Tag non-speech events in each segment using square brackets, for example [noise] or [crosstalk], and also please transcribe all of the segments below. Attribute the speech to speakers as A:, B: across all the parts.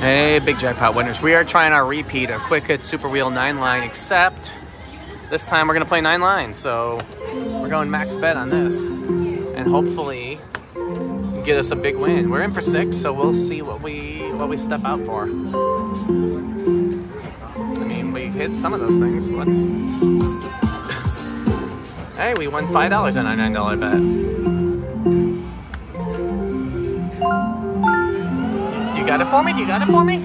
A: Hey, big jackpot winners. We are trying our repeat of Quick Hit Super Wheel 9 line, except this time we're going to play 9 lines. So we're going max bet on this. And hopefully get us a big win. We're in for 6, so we'll see what we what we step out for. I mean, we hit some of those things. Let's... [laughs] Hey, we won $5 on our $9 bet. Got it for me? Do you got it for me?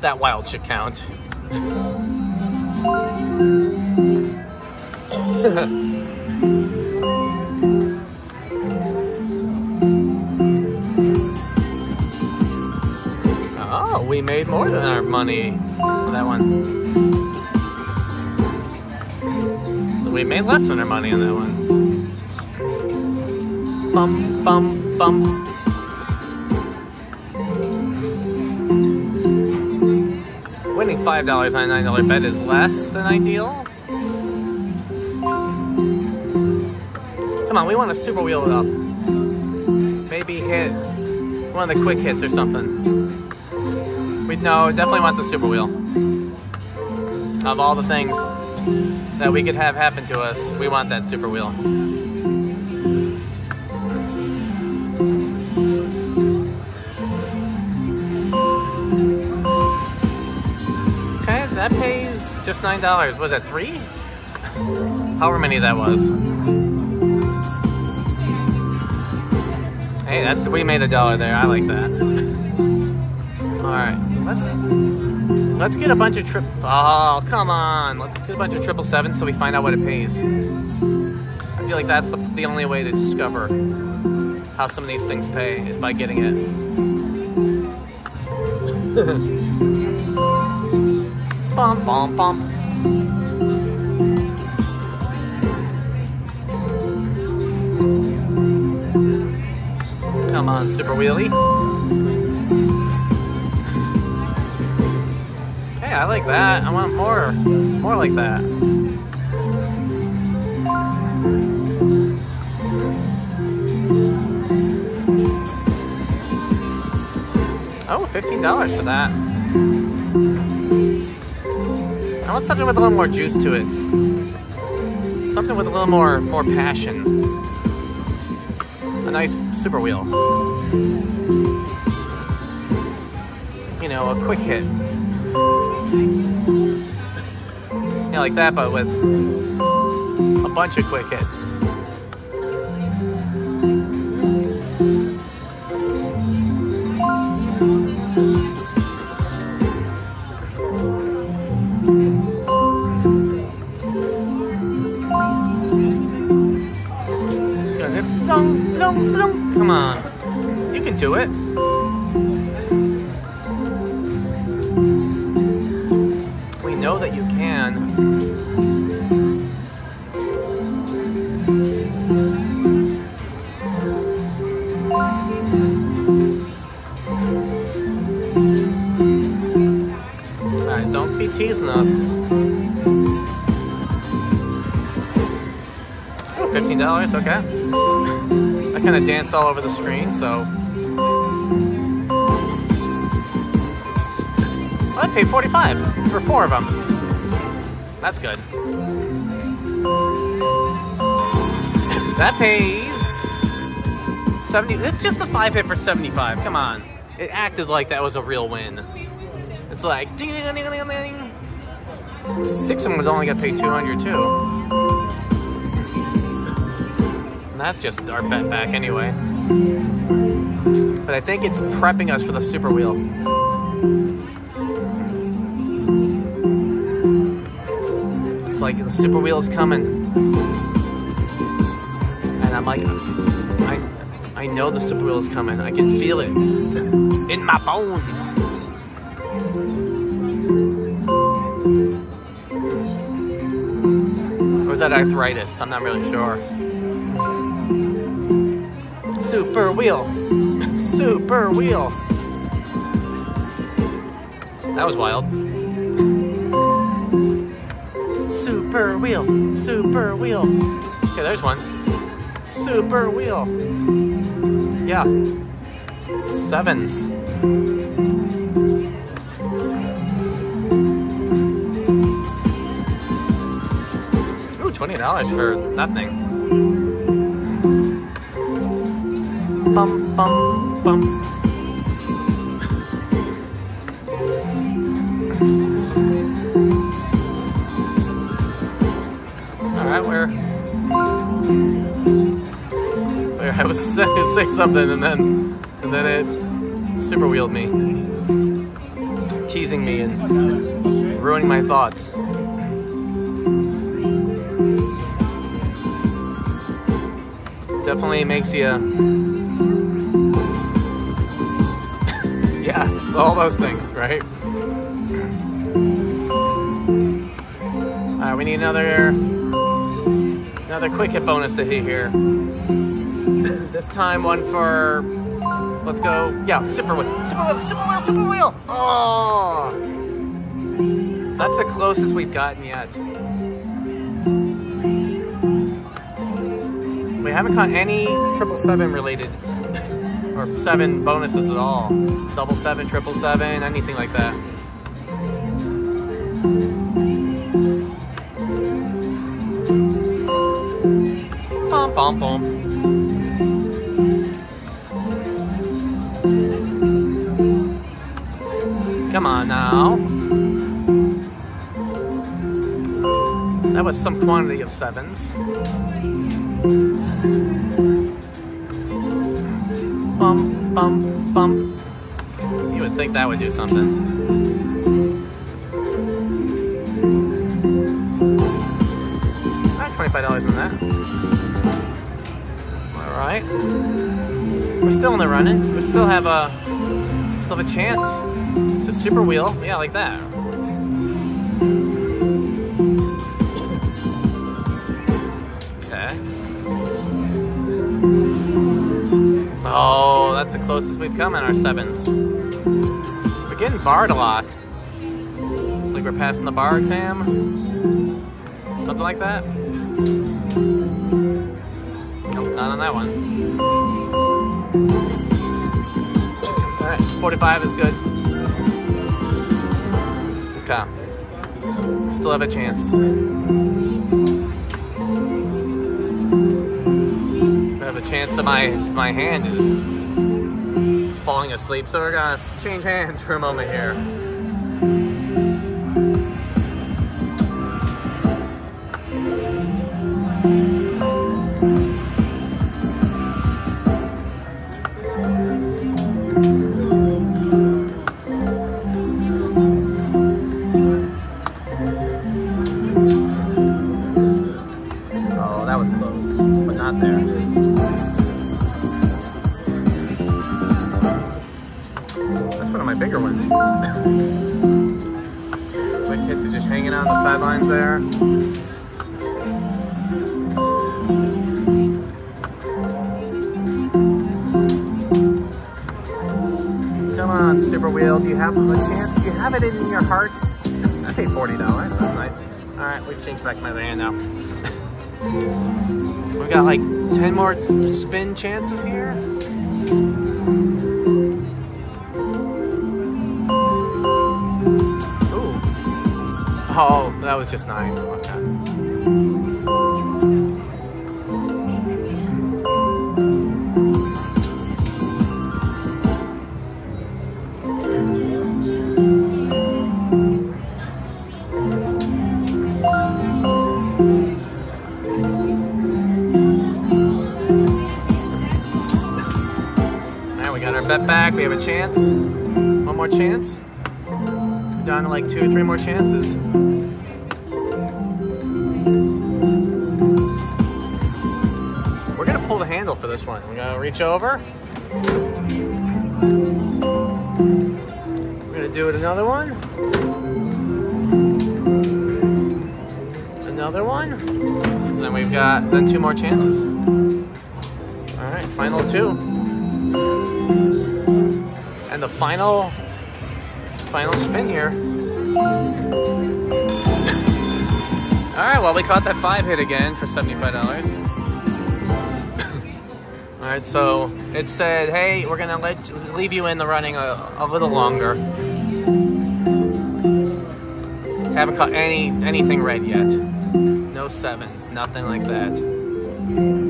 A: That wild should count. [laughs] oh, we made more than our money on that one. We made less than our money on that one. Bum, bum, bum. Winning $5 on a $9 bet is less than ideal. Come on, we want to super wheel it up. Maybe hit one of the quick hits or something. We no, definitely want the super wheel. Of all the things that we could have happen to us, we want that super wheel. Just nine dollars. Was that three? However many that was. Hey, that's we made a dollar there. I like that. All right, let's let's get a bunch of trip. Oh, come on! Let's get a bunch of triple sevens so we find out what it pays. I feel like that's the, the only way to discover how some of these things pay is by getting it. [laughs] bum bum bum. Come on, Super Wheelie. Hey, I like that. I want more. More like that. Oh, $15 for that. Want something with a little more juice to it. Something with a little more more passion. A nice super wheel. You know, a quick hit. Yeah, like that, but with a bunch of quick hits. Know that you can. Alright, don't be teasing us. Oh, $15, okay. I kind of danced all over the screen, so. Well, I paid 45 for four of them. That's good. That pays 70. It's just a five hit for 75. Come on. It acted like that was a real win. It's like ding ding ding ding ding. Six of them was only got paid 200 too. And that's just our bet back anyway. But I think it's prepping us for the super wheel. It's like the super wheel is coming. And I'm like, I, I know the super wheel is coming. I can feel it in my bones. Or is that arthritis? I'm not really sure. Super wheel. Super wheel. That was wild. Super wheel, super wheel. Okay, there's one. Super wheel. Yeah. Sevens. Ooh, $20 for nothing. Bum, bum, bum. [laughs] I was saying say something and then and then it super wheeled me. Teasing me and ruining my thoughts. Definitely makes you [laughs] Yeah, all those things, right? Alright, we need another another quick hit bonus to hit here. This time one for let's go. Yeah, super wheel. Super wheel, super wheel, super wheel. Oh that's the closest we've gotten yet. We haven't caught any triple seven related or seven bonuses at all. Double seven, triple seven, anything like that. Bum bum Come on now. That was some quantity of sevens. Bum, bum, bum. You would think that would do something. Alright, $25 on that. Alright. We're still in the running. We still have a still have a chance to super wheel. Yeah, like that. Okay. Oh, that's the closest we've come in our sevens. We're getting barred a lot. It's like we're passing the bar exam. Something like that. Nope, not on that one. 45 is good. Okay. Still have a chance. I have a chance that my my hand is falling asleep, so we're gonna change hands for a moment here. There. That's one of my bigger ones. [laughs] My kids are just hanging out on the sidelines there. Come on, Super Wheel. Do you have a chance? Do you have it in your heart? I paid $40. That's nice. All right, we've changed back my hand now. [laughs] We've got like 10 more spin chances here. Ooh. Oh, that was just nine. Okay. We got our bet back. We have a chance. One more chance. Down to like two or three more chances. We're gonna pull the handle for this one. We're gonna reach over. We're gonna do it another one. Another one. And then we've got then two more chances. All right, final two. And the final, final spin here. [laughs] All right, well, we caught that five hit again for $75. [laughs] All right, so it said, hey, we're gonna let you, leave you in the running a, a little longer. Haven't caught any anything red yet. No No sevens, nothing like that.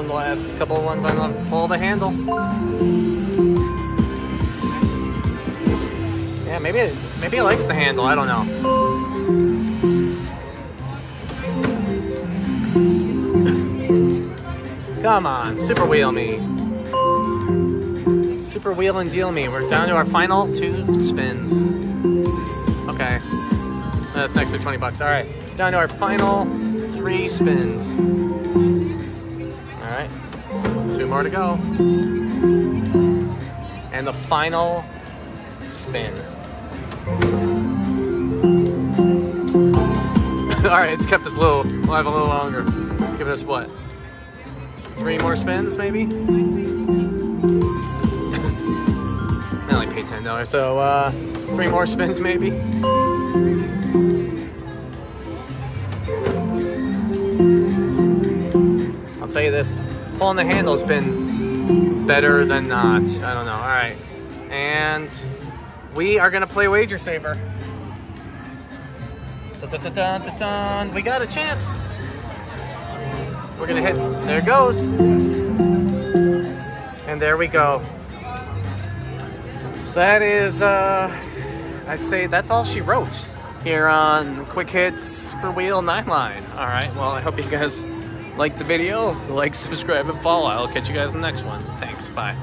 A: The last couple of ones. I'm gonna pull the handle. Yeah, maybe it, maybe it likes the handle. I don't know. [laughs] Come on, super wheel me. Super wheel and deal me. We're down to our final two spins. Okay. That's an extra 20 bucks. All right. Down to our final three spins. Right. Two more to go. And the final spin. [laughs] All right, it's kept us a little, alive a little longer. Giving us what? Three more spins, maybe? [laughs] I only paid ten dollars, so uh, three more spins, maybe. Tell you this: pulling the handle has been better than not. I don't know. All right, and we are gonna play Wager Saver. Dun-dun-dun-dun-dun. We got a chance. We're gonna hit. There it goes. And there we go. That is, uh, I'd say that's all she wrote here on Quick Hits Super Wheel Nine Line. All right. Well, I hope you guys liked the video. Like, subscribe, and follow. I'll catch you guys in the next one. Thanks. Bye.